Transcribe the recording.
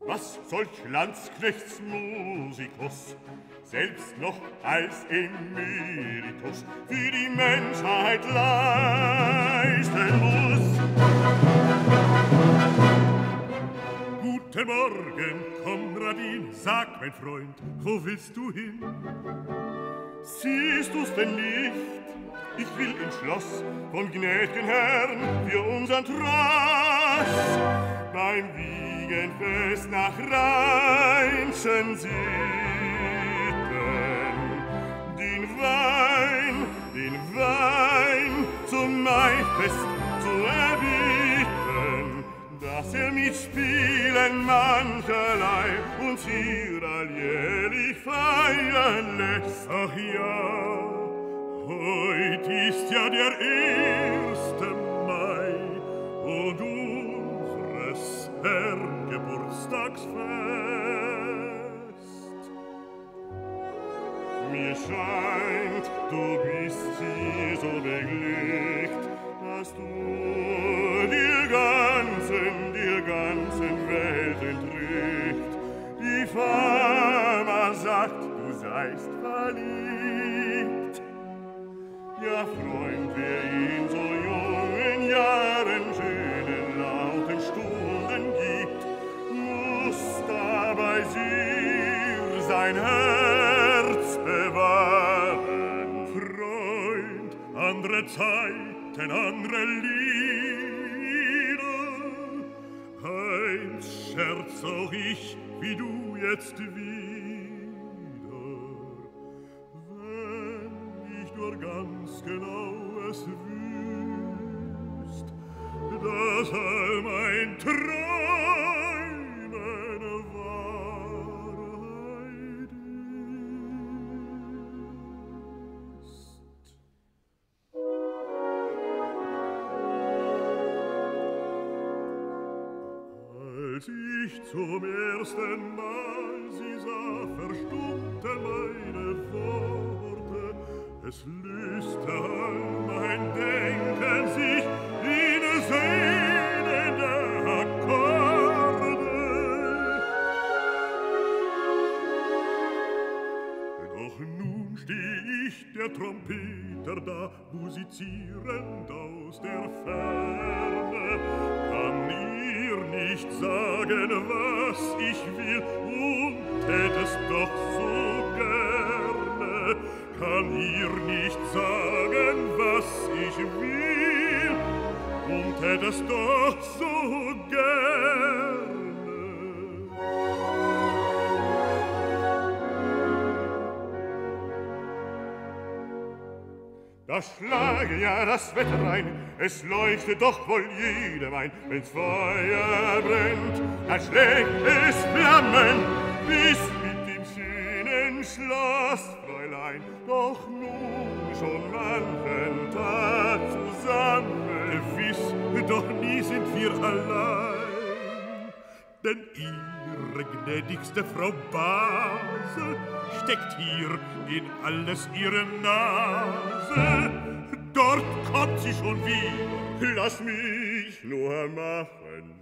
Was solch Landsknechtsmusikus selbst noch als Emeritus für die Menschheit leisten muss. Guten Morgen, Konradin, sag, mein Freund, wo willst du hin? Siehst du's denn nicht? Ich will ins Schloss von gnädigen Herrn für unseren Tross fliegen fest nach rheinschen Sitten. Den Wein, den Wein zum Maifest zu erbieten, dass er mitspielen mancherlei uns hier alljährlich feiern lässt. Ach ja, heut ist ja der erste fest. Mir scheint, du bist hier so beglückt, dass du dir ganzen, dir ganzen Welt entrückt. Die Fama sagt, du seist verliebt. Ja, Freund, wer ihn Desir sein Herz bewahren. Freund, andere Zeiten, andere Lieder, eins scherz auch ich, wie du jetzt wieder. Wenn ich nur ganz genau es wüsst, dass all mein Traum Als ich zum ersten Mal sie sah, verstummte meine Worte. Es löste all mein Denken sich in sehnende Akkorde. Doch nun steh ich der Trompeter da, musizierend aus der Ferne sagen, was ich will und tät es doch so gerne, kann ihr nicht sagen, was ich will und tät es doch so gerne. Da schlage ja das Wetter rein, es leuchtet doch wohl jedem ein, wenn's Feuer brennt, da schlägt es Flammen, bis mit dem schönen Schloss, Fräulein, doch nun schon manchen Tag zusammen. Gewiss, doch nie sind wir allein. Denn ihre gnädigste Frau Base steckt hier in alles ihre Nase. Dort kommt sie schon wieder. Lass mich nur machen.